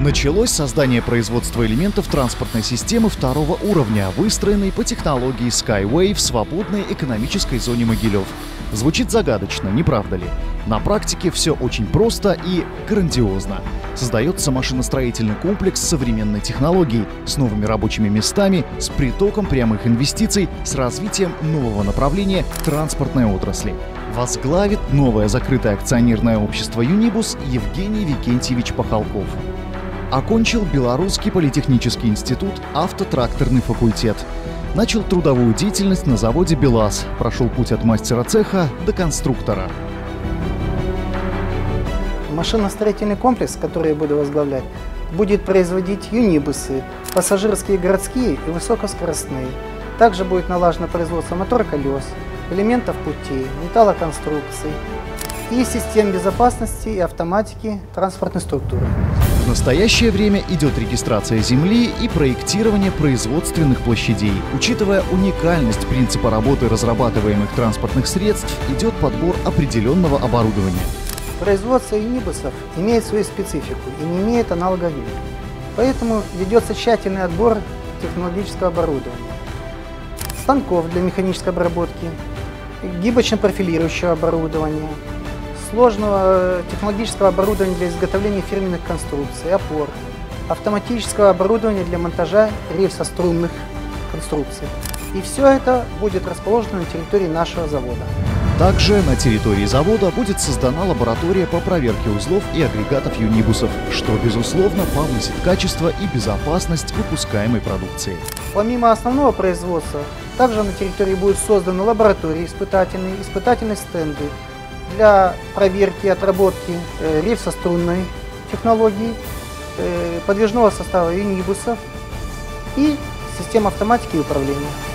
Началось создание производства элементов транспортной системы второго уровня, выстроенной по технологии Skyway в свободной экономической зоне Могилев. Звучит загадочно, не правда ли? На практике все очень просто и грандиозно. Создается машиностроительный комплекс современной технологии с новыми рабочими местами, с притоком прямых инвестиций, с развитием нового направления транспортной отрасли. Возглавит новое закрытое акционерное общество «Юнибус» Евгений Викентьевич Пахалков. Окончил Белорусский политехнический институт, автотракторный факультет. Начал трудовую деятельность на заводе «БелАЗ». Прошел путь от мастера цеха до конструктора. Машиностроительный комплекс, который я буду возглавлять, будет производить юнибусы, пассажирские городские и высокоскоростные. Также будет налажено производство мотор-колес, элементов путей, металлоконструкций и систем безопасности и автоматики транспортной структуры. В настоящее время идет регистрация земли и проектирование производственных площадей. Учитывая уникальность принципа работы разрабатываемых транспортных средств, идет подбор определенного оборудования. Производство юнибусов имеет свою специфику и не имеет аналога в мире. Поэтому ведется тщательный отбор технологического оборудования, станков для механической обработки, гибочно-профилирующего оборудования, сложного технологического оборудования для изготовления фирменных конструкций, опор, автоматического оборудования для монтажа рельсострунных конструкций. И все это будет расположено на территории нашего завода. Также на территории завода будет создана лаборатория по проверке узлов и агрегатов юнибусов, что, безусловно, повысит качество и безопасность выпускаемой продукции. Помимо основного производства, также на территории будут созданы лаборатории испытательные, испытательные стенды для проверки и отработки э, рельсострунной технологии, э, подвижного состава юнибусов и систем автоматики и управления.